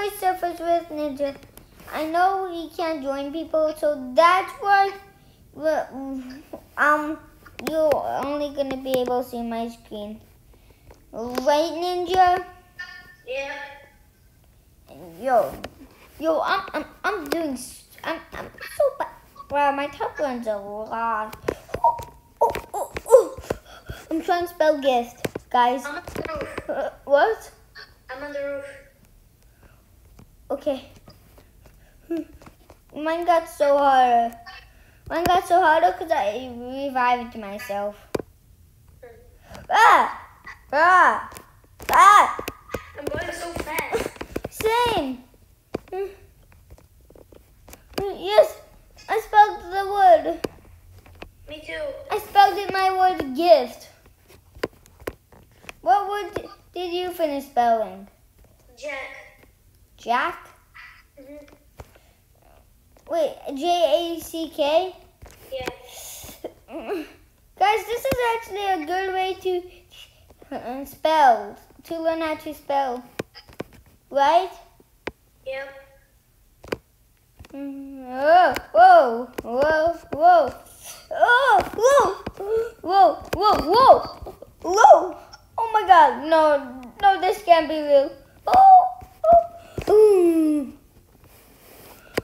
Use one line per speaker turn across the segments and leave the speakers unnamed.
We are Surfers with Ninja. I know he can't join people, so that's why um you're only gonna be able to see my screen. Right, Ninja?
Yeah.
Yo, yo, I'm I'm I'm doing I'm I'm so bad. Wow, my top one's a lot. Oh, oh, oh, oh. I'm trying to spell gift, guys.
I'm on the roof.
Uh, what?
I'm on the roof.
Okay. Mine got so hard. Mine got so hard because I revived myself. Ah! Ah! Ah!
I'm going so fast.
Same. Yes, I spelled the word.
Me too.
I spelled it my word gift. What word did you finish spelling?
Jack.
Jack?
hmm
Wait, J A C K?
Yeah.
Guys, this is actually a good way to uh, spell, to learn how to spell. Right?
Yep.
Mm, Oh, whoa, whoa, whoa. Oh, whoa, whoa, whoa, whoa, whoa. Oh my god, no, no, this can't be real. Oh, oh. Ooh.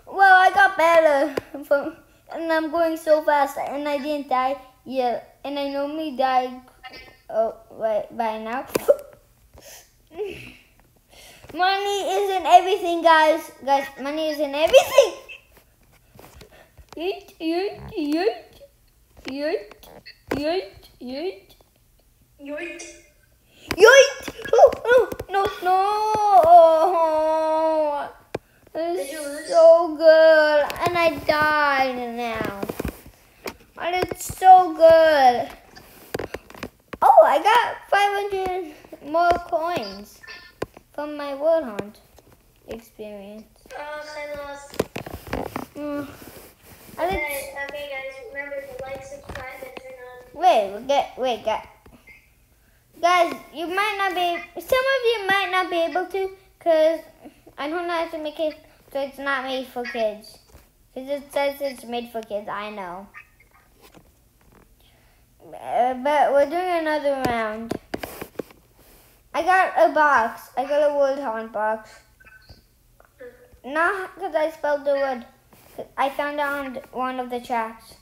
Well, I got better from, and I'm going so fast, and I didn't die yet, and I normally die, oh, right, by now. Money isn't everything, guys. Guys, money isn't everything. Yeet, yeet, yeet, yeet, yeet, yeet,
Yoink.
yeet. Oh, no, no, no.
Did
It's
you lose?
so good, and I died now. I did so good. Oh, I got 500 more coins from my Word Hunt experience.
Oh, I lost.
Mm. I did
Okay, okay, guys. Remember to like, subscribe, and turn on.
Wait, get wait, guys. Guys, you might not be. Some of you might not be able to, cause I don't know how to make it so it's not made for kids. Cause it says it's made for kids. I know. Uh, but we're doing another round. I got a box. I got a Word Hunt box. Not because I spelled the word. I found it on one of the tracks.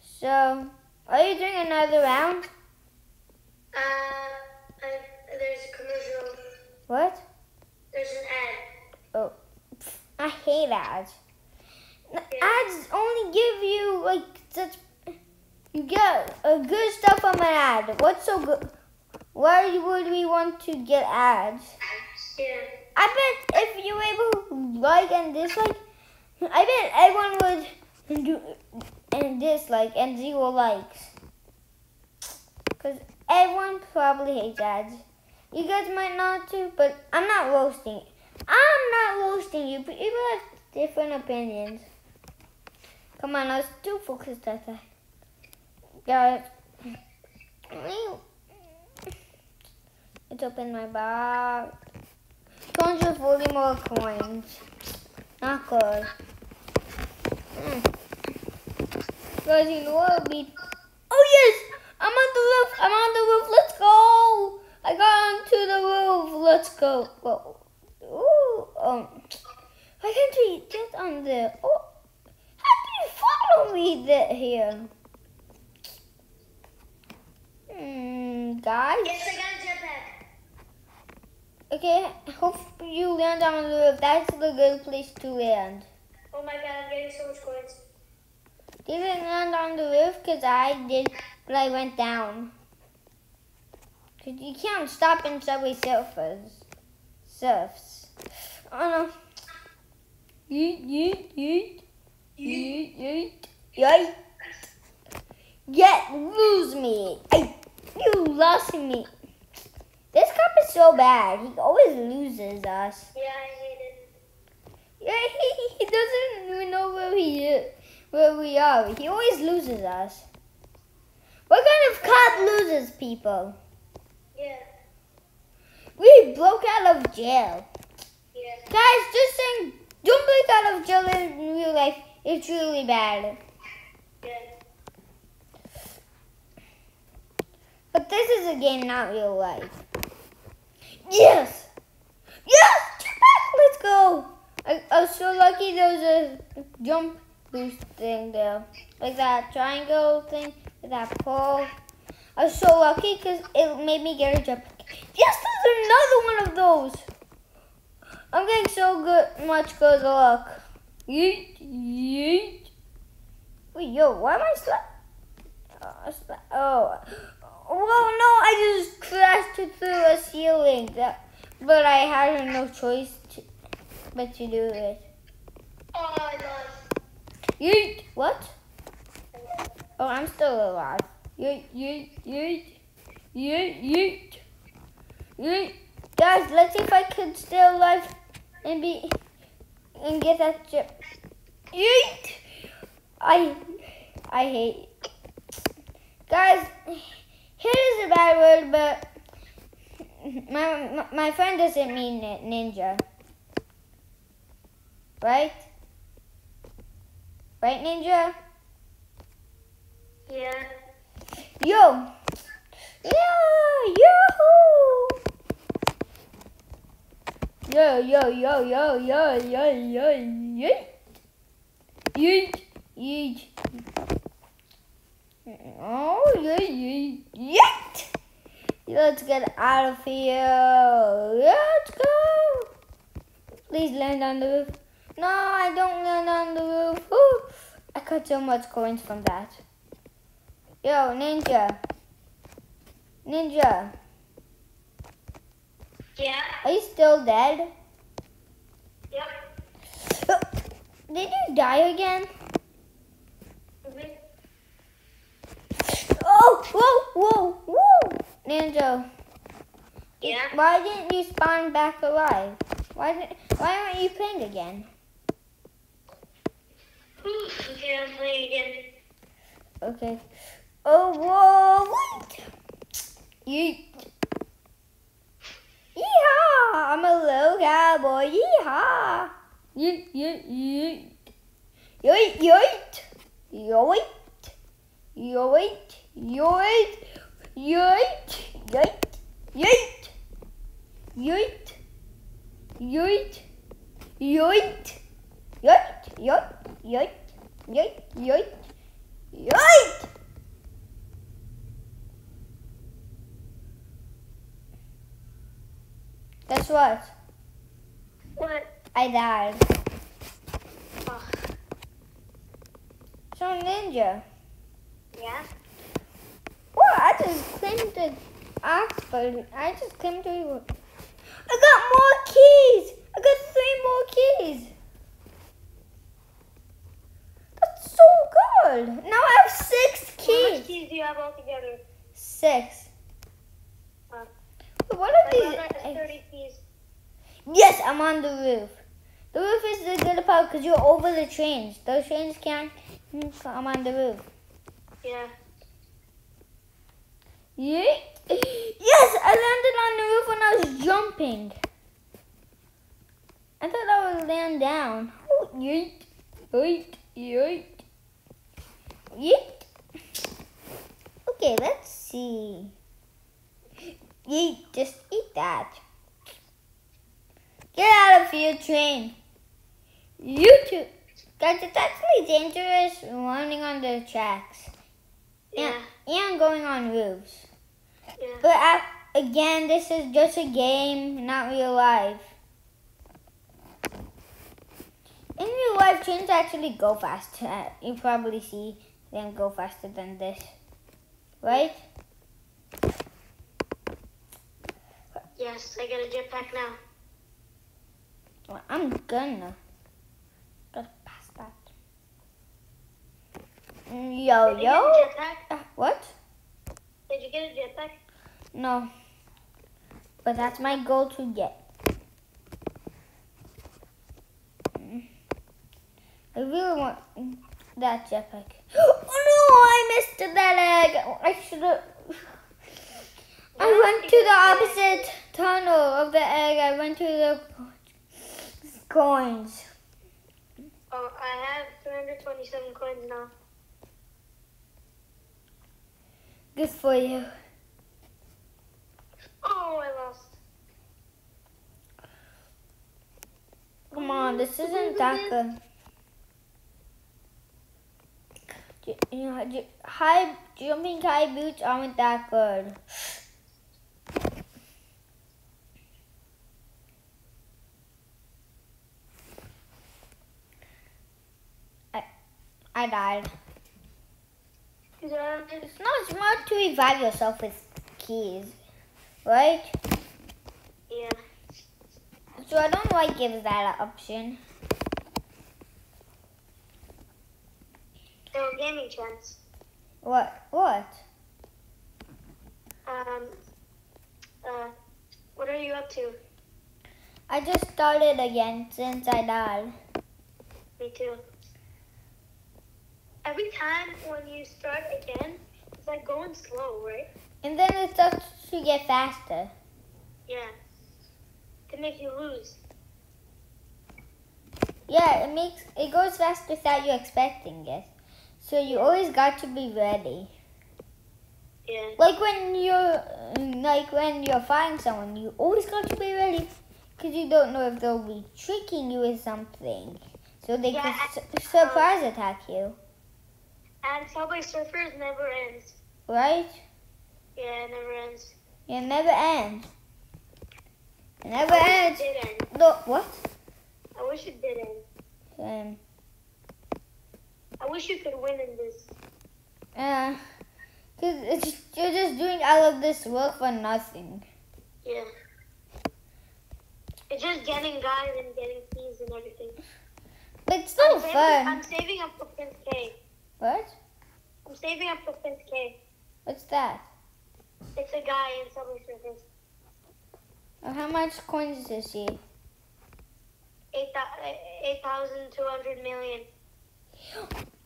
So, are you doing another round?
Uh, I, there's a commercial.
What?
There's an ad.
Ads. The Ads only give you like such. You get a good stuff from an ad. What's so good? Why would we want to get ads?
Yeah.
I bet if you were able to like and dislike, I bet everyone would do and dislike and zero likes. Cause everyone probably hates ads. You guys might not too, but I'm not roasting. I'm not roasting you. People have different opinions. Come on, let's do focus that time. Guys, let's open my box. 240 more coins. Not good. Mm. Guys, you know what would be... Oh yes! I'm on the roof! I'm on the roof! Let's go! I got onto the roof! Let's go! Whoa. Ooh, um... Why can't we get on there? Oh, how do you follow me there, here? Hmm, guys?
Yes, I got a jetpack.
Okay, hope you land on the roof. That's the good place to land.
Oh my god, I'm getting so much coins.
Didn't land on the roof because I did, but I went down. Because you can't stop in Subway Surfers. Surfs. Oh no. Yeet, yeet, yeet. Yeet, yeet. Yeet. Get, lose me. I, you lost me. This cop is so bad. He always loses us.
Yeah, I hate it.
Yeah, he, he doesn't even know where he is, where we are. He always loses us. What kind of cop loses people?
Yeah.
We broke out of jail.
Yeah.
Guys, just saying, don't break out of jail in real life. It's really bad. But this is a game, not real life. Yes! Yes! Let's go! I, I was so lucky there was a jump boost thing there. Like that triangle thing, with that pole. I was so lucky because it made me get a jump. Yes, there's another one of those! I'm getting so good, much good luck. Yeet, yeet. Wait, yo, why am I slap? Oh, uh, sla- oh, well, no, I just crashed through a ceiling. That, but I had no choice to, but to do it.
Oh, I lost.
Yeet. What? Oh, I'm still alive. Yeet, yeet, yeet, yeet, yeet, yeet. Guys, let's see if I can stay alive and be and get that chip. Yeet. I I hate. Guys, hit is a bad word, but my my, my friend doesn't mean it, ninja. Right? Right, ninja?
Yeah.
Yo! Yeah! Yoo-hoo! Yo, yo, yo, yo, yo, yo, yo, yeet! Yeet! Yeet! Oh, yeet, yeet! Let's get out of here! Let's go! Please land on the roof. No, I don't land on the roof. Ooh, I got so much coins from that. Yo, Ninja. Ninja,
Yeah.
are you still dead?
Yep.
Did you die again?
Mhm.
Oh, whoa, whoa, whoa! Ninja,
Yeah.
why didn't you spawn back alive? Why didn't, why aren't you playing again?
Okay, I'm playing again.
Okay. Oh, whoa, wait! Yeet. Yeehaw! I'm a little cowboy. Yeehaw! Yeet, yeet, yeet. Yeet, yeet. Yeet. Yeet. Yeet. Yeet. Yeet. Yeet. Yeet. Yeet. Yeet. Yeet. Yeet. Yeet. Yeet. Yeet. Yeet. Guess what?
What?
I died.
Oh.
So ninja.
Yeah.
What? I just claimed the Oxford. I just claimed to. I got more keys. I got three more keys. That's so good. Now I have six
How much
keys.
keys do you have altogether?
Six.
Huh.
Wait, What are
My
these?
brother has 30 keys.
Yes, I'm on the roof. The roof is the good part because you're over the trains. Those trains can't hmm, come on the roof.
Yeah.
Yeet. Yes, I landed on the roof when I was jumping. I thought I would land down. Oh, yeet. Yeet. Yeet. Yeet. Okay, let's see. Yeet, just eat that. Get out of here, train. You two. Guys, it's actually dangerous running on the tracks.
Yeah.
And going on roofs.
Yeah.
But again, this is just a game, not real life. In real life, trains actually go fast. Uh, you probably see them go faster than this, right?
Yes, I got a jetpack now.
Well, I'm gonna. Gotta pass that. Yo,
Did
yo.
a jetpack?
Uh, what?
Did you get a jetpack?
No. But that's my goal to get. Mm. I really want that jetpack. Oh no, I missed that egg. I should have. I went to the opposite tunnel of the egg, I went to the coins.
Oh, I have 327 coins now.
Good for you.
Oh, I lost.
Come on, this isn't that good. You know, high jumping high boots aren't that good. I died. It's not smart to revive yourself with keys, right?
Yeah.
So I don't know why it gives that option.
So Gaming Champs.
What? What?
Um. Uh. What are you up to?
I just started again since I died.
Me too. Every time when you start again, it's like going slow, right?
And then it starts to get faster.
Yeah. To make you lose.
Yeah, it makes it goes fast without you expecting it. So you always got to be ready.
Yeah.
Like when you're like when you're fighting someone, you always got to be ready because you don't know if they'll be tricking you with something, so they
Yeah,
could su- surprise um, attack you,
And Subway Surfers never ends.
right?
Yeah, it never ends.
It never ends. It never
I wish
ends.
it did end.
No, what?
I wish it did end.
Um,
I wish you could win in this.
Yeah. cause it's, you're just doing all of this work for nothing.
Yeah. It's just getting guys and getting keys and everything.
But it's still
I'm saving,
fun.
I'm saving up for Prince K.
What?
I'm saving up for Prince K.
What's that?
It's a guy in Subway Surfers.
Uh, How much coins is he?
Eight thou- 8,200 million.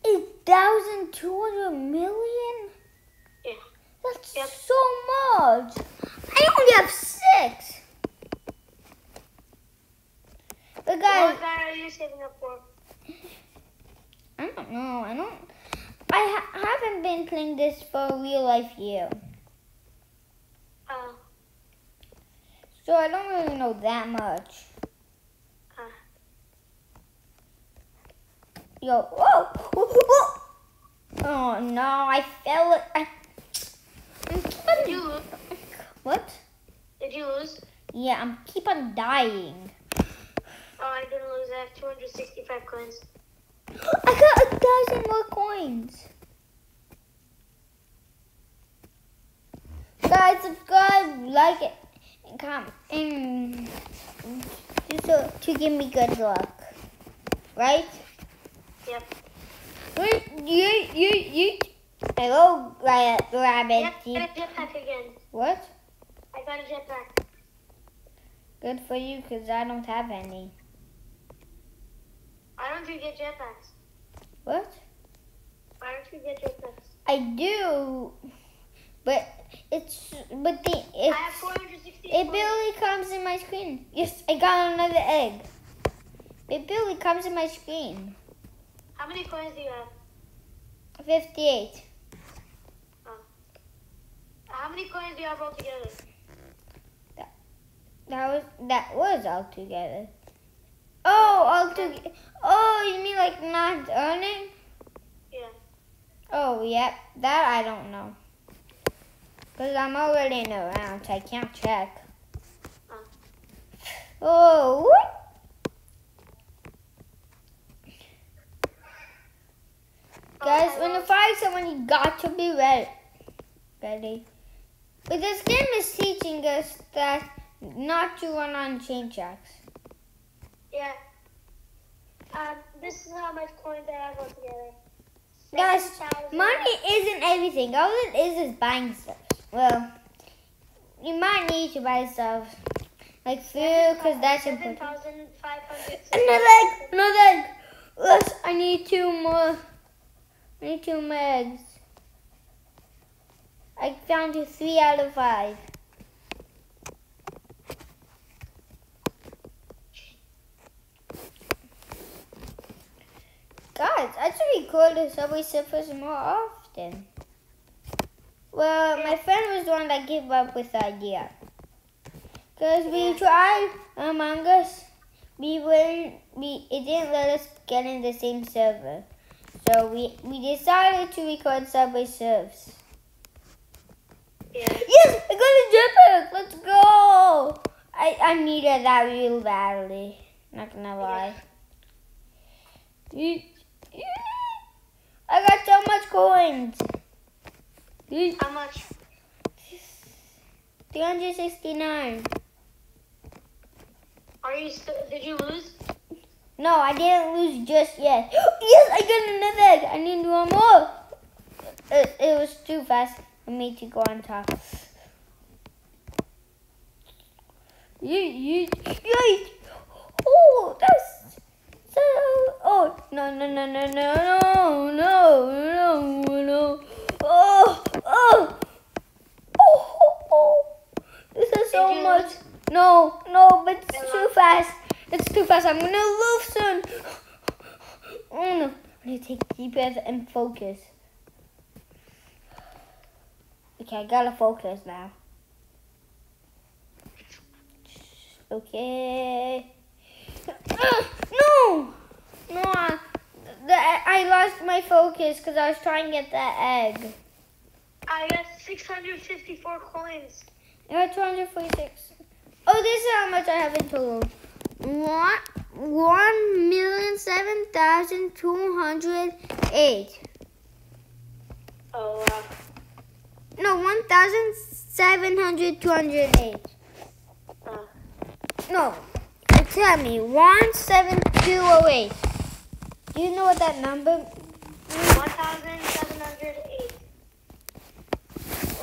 Eight thousand two hundred million?
Yeah.
That's
Yep.
so much. I only have six. But guys,
What guy are you saving up for?
I don't know. I don't. I ha- haven't been playing this for a real life year,
Uh,
so I don't really know that much.
uh,
Yo, whoa, whoa, whoa. Oh no! I fell. I,
did you lose?
what?
Did you lose?
Yeah, I'm keep on dying.
Oh, I didn't lose. I have 265 coins.
I got a thousand more coins. Guys, subscribe, like it, and comment, and just so, to give me good luck. Right?
Yep.
Wait, You, you, you. Hello, Ra- rabbit.
Yep, got a jetpack again.
What?
I got a jetpack.
Good for you, cause I don't have any.
Why don't you get jetpacks?
What?
Why don't you get jetpacks?
I do, but it's but the
I
it's.
have 460
It barely comes in my screen. Yes, I got another egg. It barely comes in my screen.
How many coins do you have?
58.
How many coins do you have altogether?
That was that was all together. Oh, all together. Oh, you mean like not earning?
Yeah.
Oh, yep. That I don't know. Cause I'm already in the round, so I can't check.
Oh.
Oh, what? Oh, Guys,
Oh,
when you fight someone, you got to be ready. Ready. But this game is teaching us that not to run on chain tracks.
Yeah. Um, this is how much coins I have altogether.
Guys,
7,000.
money isn't everything. All it is is buying stuff. Well, you might need to buy stuff like food, because that's important.
7,500.
Another egg! Another egg! Yes, I need two more. I need two more eggs. I found you three out of five. Record the Subway Surfers more often. Well, my friend was the one that gave up with the idea. Because we
Yeah.
tried Among Us, we weren't, we, it didn't let us get in the same server. So we, we decided to record Subway Surfs.
Yeah.
Yes, I got a jetpack. Let's go. I, I needed that real badly. Not gonna lie. I got so much coins.
How much?
369.
Are you still? Did you lose?
No, I didn't lose just yet. yes, I got another egg. I need one more. It, it was too fast for me to go on top. You, you, yikes. Oh, that's so. Oh, no, no, no, no, no, no, no, no, no. Oh, oh, oh, oh. This is so much. No, no, but it's too fast. It's too fast. I'm gonna lose soon. Oh no. I need to take deep breath and focus. Okay, I gotta focus now. Okay. No! No, I, the, I lost my focus because I was trying to get that egg.
I got 654 coins.
I got 246. Oh, this is how much I have in total. One, one million seven thousand two hundred eight.
Oh wow.
No, one thousand seven hundred two hundred eight.
Uh,
No, Tell me, 17208. Do you know what that number means?
1,708.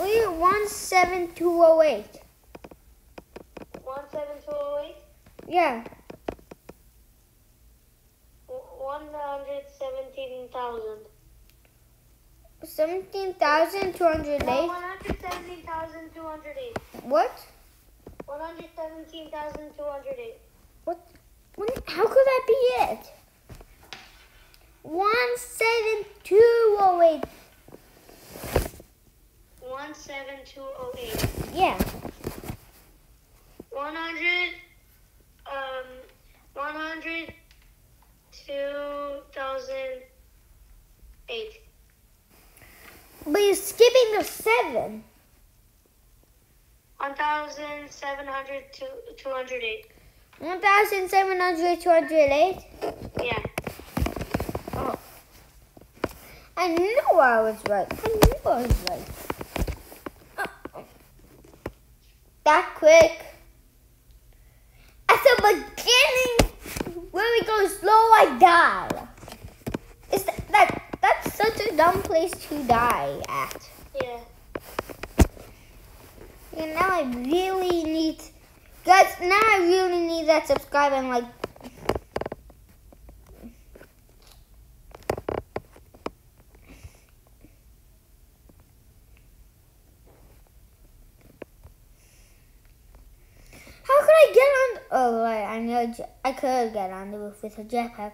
Wait, 17208. 17208? Yeah. One hundred seventeen thousand. Seventeen thousand two hundred eight. One
hundred
seventeen thousand two hundred eight. What?
117,208.
What? When, how could that be it? One seven two oh eight.
One seven two oh eight.
Yeah.
One hundred. Um. One hundred. Two thousand eight.
But you're skipping the seven. One thousand seven hundred two two hundred eight.
Yeah.
Oh. I knew I was right. I knew I was right. Uh-oh. That quick. At the beginning, when we go slow, I die. Is that, that that's such a dumb place to die at?
Yeah.
And now I really need, guys. Now I really need that subscribe and like. How could I get on? Oh right, I know. I could get on the roof with a jetpack,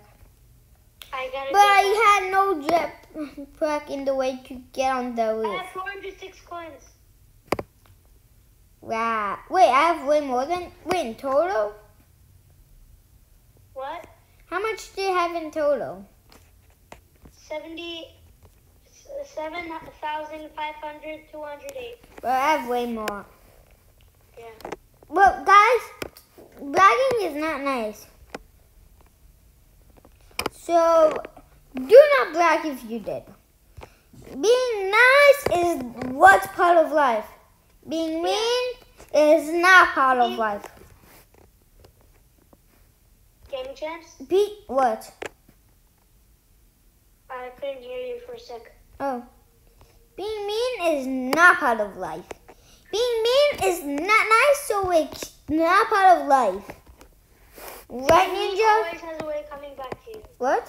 I got it.
but I had no jetpack in the way to get on the roof.
I have 406 coins.
Wow. Wait, I have way more than. Wait, in total?
What?
How much do you have in total?
70, 7,500, 208.
Well, I have way more.
Yeah.
Well, guys, bragging is not nice. So, do not brag if you did. Being nice is what's part of life. Being mean is not part of life.
Game chance?
Be what?
I couldn't hear you for a sec.
Oh. Being mean is not part of life. Being mean is not nice, so it's not part of life. Right,
Being mean
Ninja?
always has a way of coming back to you.
What?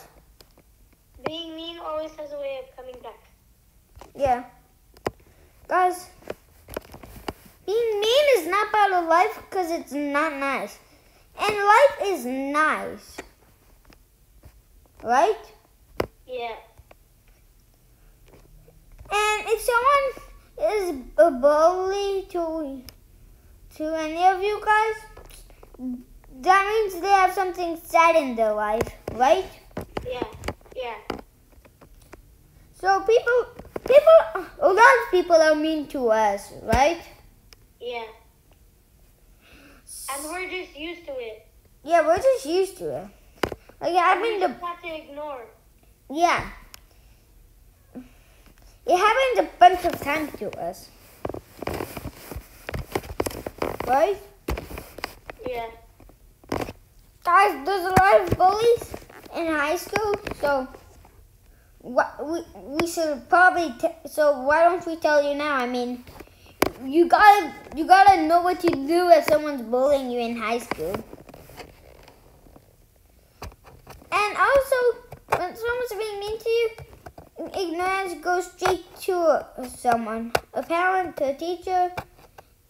Being mean always has a way of coming back.
Yeah. Guys, being mean is not part of life because it's not nice. And life is nice. Right?
Yeah.
And if someone is a bully to to any of you guys, that means they have something sad in their life, right?
Yeah. Yeah.
So people, people, a lot of people are mean to us, right?
Yeah. And we're just used to it.
Yeah, we're just used to it. Like I mean, the
just have to ignore.
yeah, it happens a bunch of times to us, right?
Yeah.
Guys, there's a lot of bullies in high school, so what we we should probably t- so why don't we tell you now? I mean, you gotta you gotta know what to do if someone's bullying you in high school. And also, when someone's being mean to you, ignorance goes straight to someone, a parent, a teacher,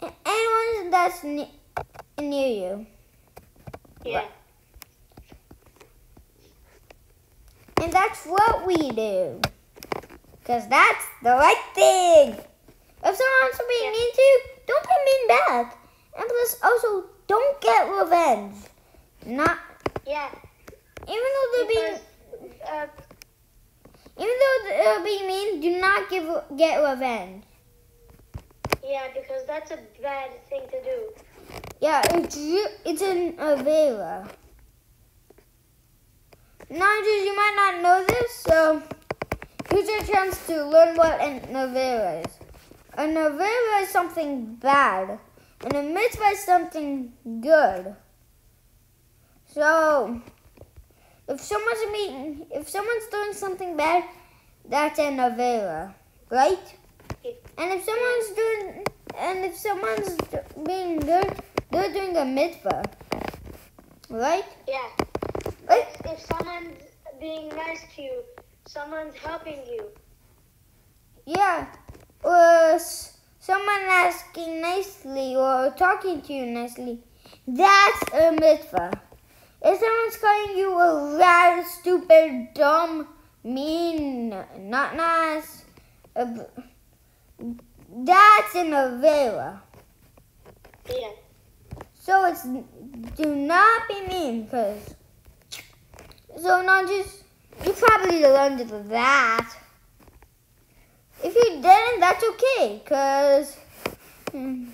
anyone that's ne- near you.
Yeah.
And that's what we do. Because that's the right thing. If someone's being mean to you, don't be mean back. And plus, also, don't get revenge. Not,
Yeah.
even though they're being,
uh,
even though they're being mean, do not give get revenge.
yeah, because that's a bad thing to do.
Yeah, it's it's an Avera. Now, just you might not know this, so here's your chance to learn what an Avera is. An Avera is something bad, and a mitzvah is something good. So, if someone's meeting, if someone's doing something bad, that's an Avera, right? And if someone's doing, and if someone's being good, they're doing a mitzvah, right?
Yeah.
Right?
If someone's being nice to you, someone's helping you.
Yeah. Or someone asking nicely or talking to you nicely, that's a mitzvah. If someone's calling you a rat, stupid, dumb, mean, not nice, that's an avera.
Yeah.
So it's do not be mean, cause so not just you probably learned that. If you didn't, that's okay, cause hmm,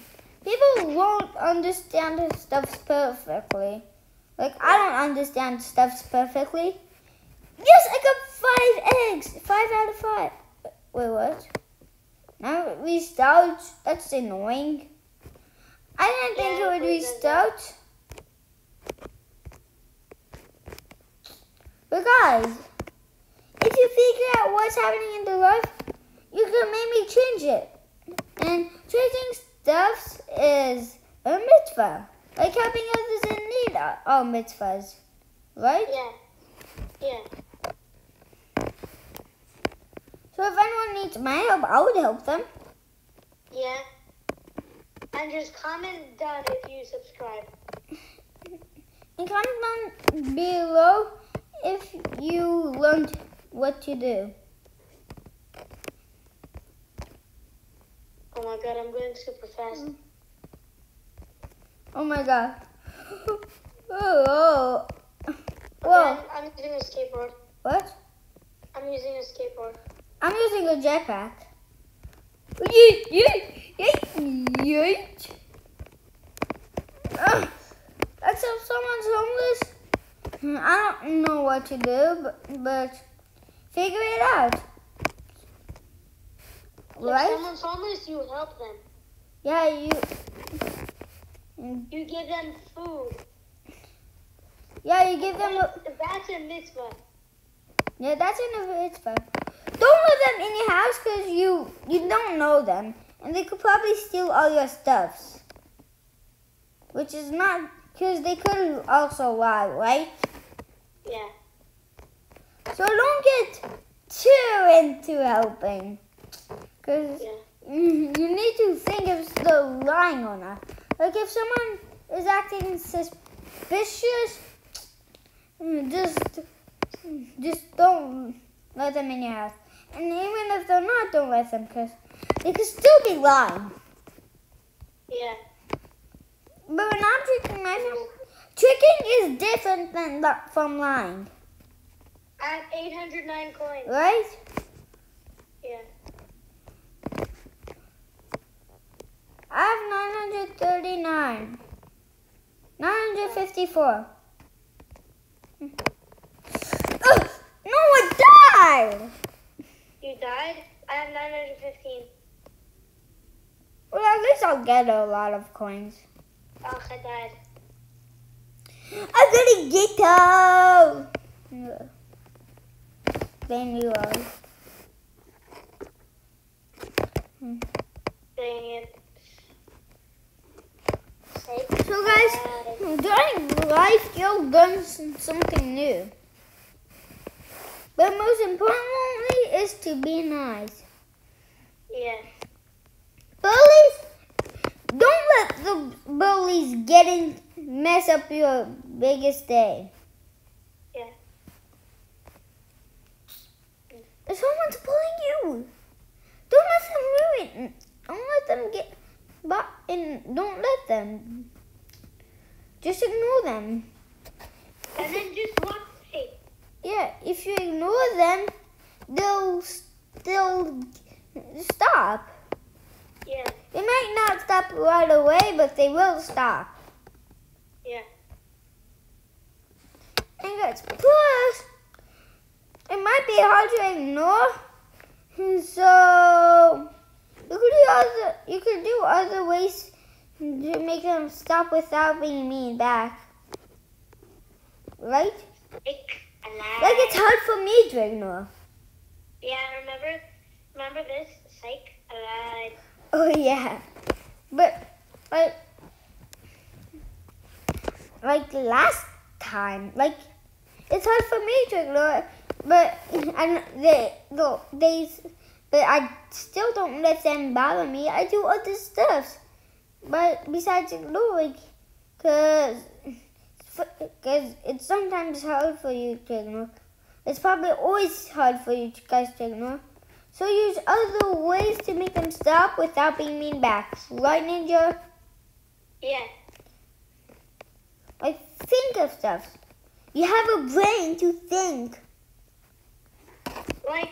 people won't understand the stuff perfectly. Like I don't understand stuff perfectly. Yes, I got five eggs, five out of five. Wait, what? Now restart. That's annoying. I didn't think
Yeah,
it would
it
restart. But guys, if you figure out what's happening in the life, you can maybe change it. And changing stuff is a mitzvah. Like helping others in need are all mitzvahs. Right?
Yeah. Yeah.
So if anyone needs my help, I would help them.
Yeah. And just comment down if you subscribe.
And comment down below if you learned what to do.
Oh my god, I'm going super fast.
Oh my god. Oh. Whoa.
Okay, I'm using a skateboard.
What?
I'm using a skateboard.
I'm using a jetpack. Yeet, yeet, yeet, yeet. Ugh. That's if someone's homeless. Hmm, I don't know what to do, but, but figure it out.
If
Right?
someone's homeless, you help them.
Yeah, you.
You give them food.
Yeah, you give them. A,
That's a mitzvah.
yeah, that's in a mitzvah. Don't let them in your house because you you don't know them, and they could probably steal all your stuffs. Which is not because they could also lie, right?
Yeah.
So don't get too into helping, because
Yeah.
you need to think if they're lying or not. Like if someone is acting suspicious, just just don't let them in your house. And even if they're not, don't let them because they could still be lying.
Yeah.
But when I'm tricking myself, tricking is different than from lying,
I have 809 coins.
right?
Yeah.
I have 939. 954. Ugh, no, I died!
You died? I have 915.
Well, at least I'll get a lot of coins.
Oh, I died.
I'm gonna get out! Then you are.
Dang it.
So, guys,
goodbye.
during life, you'll learn some- something new. But most importantly is to be nice.
Yeah.
Bullies, don't let the bullies get in, mess up your biggest day.
Yeah.
If someone's bullying you, don't let them ruin. Don't let them get, but and don't let them. Just ignore them.
And then just walk away.
Yeah, if you ignore them, they'll still stop.
Yeah.
They might not stop right away, but they will stop.
Yeah.
And guys, plus, it might be hard to ignore. So you could do other you could do other ways to make them stop without being mean back. Right?
Like,
Like it's hard for me to ignore.
Yeah, remember, remember this? Psych. Alive.
Oh yeah. But like like last time, like it's hard for me to ignore but and they the they but I still don't let them bother me. I do other stuff. But besides ignoring cuz cuz it's sometimes hard for you to ignore. It's probably always hard for you guys to ignore. So use other ways to make them stop without being mean back. Right, Ninja?
Yeah.
Like, think of stuff. You have a brain to think.
Like,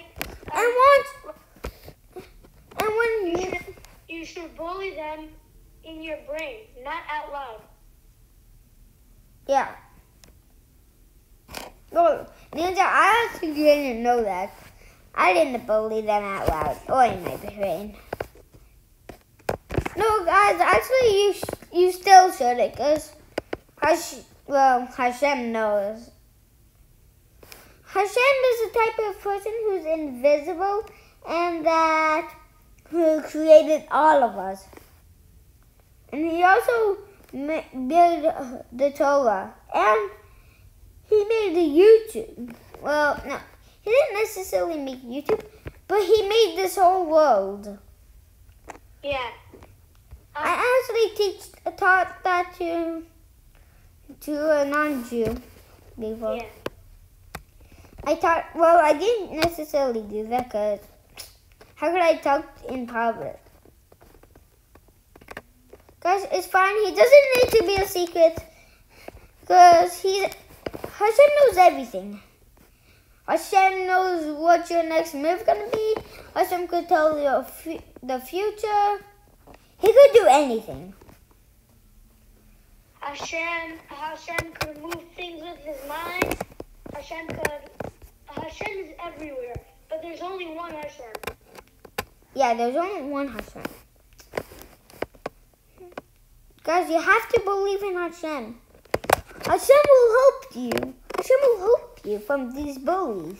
And
um,
once, and when
you should, you should bully them in your brain, not out loud.
yeah. Oh, Ninja, I actually didn't know that. I didn't bully them out loud or in my brain. No, guys, actually, you sh- you still should it, cause Hash- well, Hashem knows. Hashem is the type of person who's invisible and that who created all of us. And he also ma- made the Torah and he made the YouTube. Well, no, he didn't necessarily make YouTube, but he made this whole world.
Yeah.
I actually teach taught that to to a non-Jew before.
Yeah.
I taught. Well, I didn't necessarily do that because how could I talk in public? Guys, it's fine. He doesn't need to be a secret because he's Hashem knows everything. Hashem knows what your next move gonna be. Hashem could tell you the future. He could do anything.
Hashem, Hashem could move things with his mind. Hashem could. Hashem is everywhere, but there's only one Hashem.
Yeah, there's only one Hashem. Guys, you have to believe in Hashem. Hashem will help you. Hashem will help you from these bullies.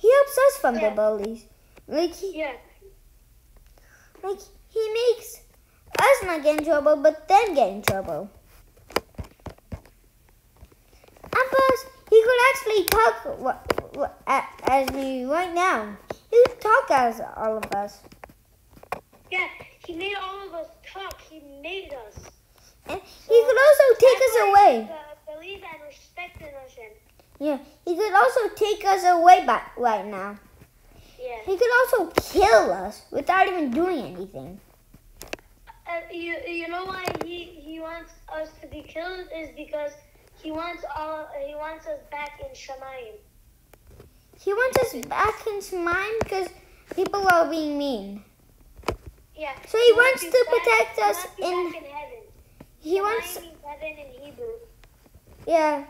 He helps us from the bullies. Like he,
Yeah.
like he makes us not get in trouble, but them get in trouble. And plus, he could actually talk wha- wha- a- as me right now. He talk as all of us.
Yeah. He made all of us talk. He made us.
And he could also take us away.
I Believe and respect in Hashem.
Yeah, he could also take us away back right now.
Yeah.
he could also kill us without even doing anything.
Uh, you you know why he he wants us to be killed is because he wants all he wants us back in Shemayim.
He wants us back in mine because people are being mean.
Yeah.
So he
wants
wants to protect
he
us in.
back in heaven.
He wants.
Shemayim means heaven in Hebrew.
Yeah.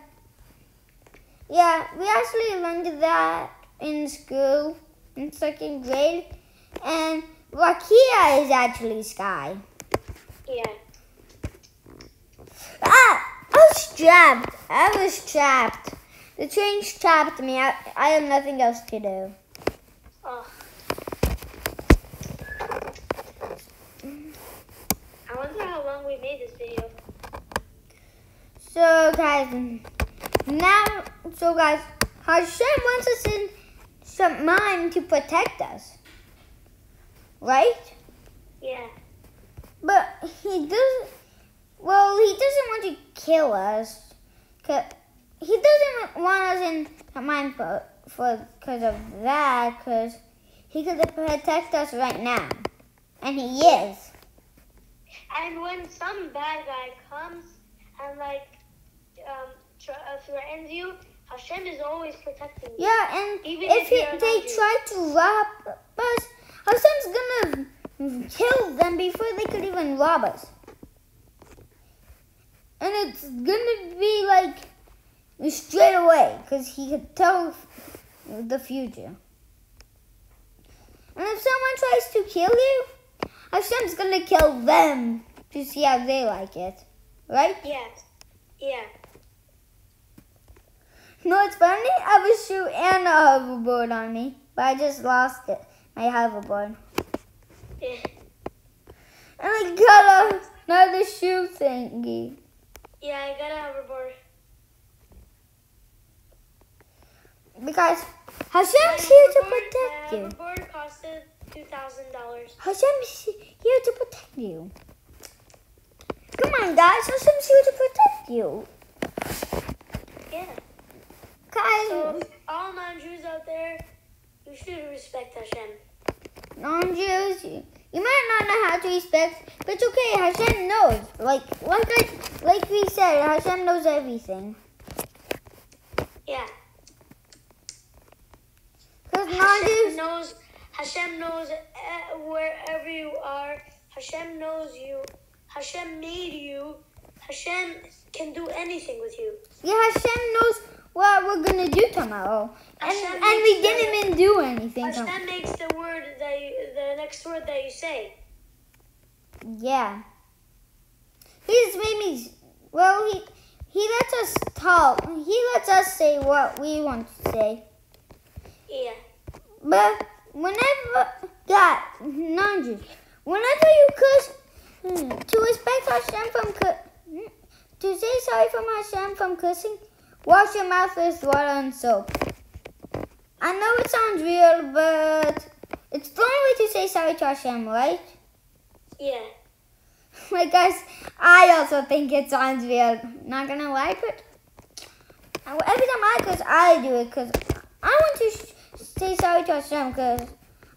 Yeah, we actually learned that in school in second grade. And Rakia is actually sky.
Yeah.
Ah! I was trapped. I was trapped. The train trapped me. I, I have nothing else to do.
Oh. I wonder how long we made this video.
So, guys, now, so guys, Hashem wants us in some mine to protect us. Right?
Yeah.
But he doesn't. Well, he doesn't want to kill us. He doesn't want us in mine for for because of that. Because he could protect us right now, and he is.
And when some bad guy comes and like um uh, threatens you, Hashem is always protecting you.
Yeah, and
Even
if,
if
he, they
you.
try to rob us, Hashem's gonna kill them before they could even rob us. And it's gonna be like straight away, because he could tell the future. And if someone tries to kill you, Hashem's gonna kill them to see how they like it. Right?
Yeah. Yeah.
No, it's funny. I have a shoe and a hoverboard on me, but I just lost it. My hoverboard.
Yeah.
And I got a, another shoe thingy.
Yeah, I got a hoverboard.
Because Hashem's
My
here to protect
my
you.
hoverboard costed two thousand dollars.
Hashem's here to protect you. Come on, guys. Hashem's here to protect you.
Yeah.
Guys,
So all non-Jews out there, you should respect Hashem.
non-Jews, you, you might not know how to respect, but it's okay. Hashem knows. Like, like I, like we said, Hashem knows everything.
Yeah.
Because
Hashem knows. Hashem knows uh, wherever you are. Hashem knows you. Hashem made you. Hashem can do anything with you.
yeah, Hashem knows what we're gonna do tomorrow, and
Hashem
and we didn't even do anything.
Hashem makes the word that you, the next word that you say.
Yeah. He's made me. Well, he he lets us talk. He lets us say what we want to say.
Yeah.
But whenever that non whenever you curse, hmm, to respect Hashem from to say sorry from Hashem from cursing, wash your mouth with water and soap. I know it sounds weird, but it's the only way to say sorry to Hashem, right?
Yeah.
Like guys, I also think it sounds weird. Not gonna lie, but every time I curse, I do it because I want to say sorry to Hashem because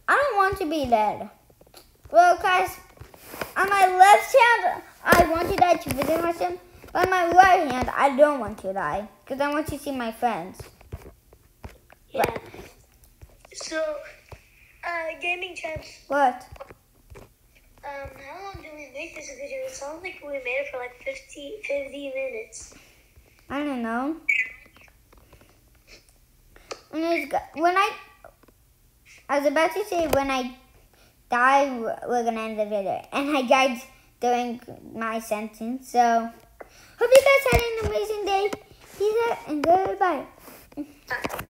I don't want to be dead. Well, guys, on my left hand, I want to die to visit Hashem. But on my right hand, I don't want to die because I want to see my friends.
Yeah. So, uh, gaming champs.
What?
Um, how long did we make this video? It sounds like we made it for like 50, 50 minutes.
I don't know. When I, I was about to say when I die, we're gonna end the video, and I died during my sentence. So, hope you guys had an amazing day. Peace out and goodbye.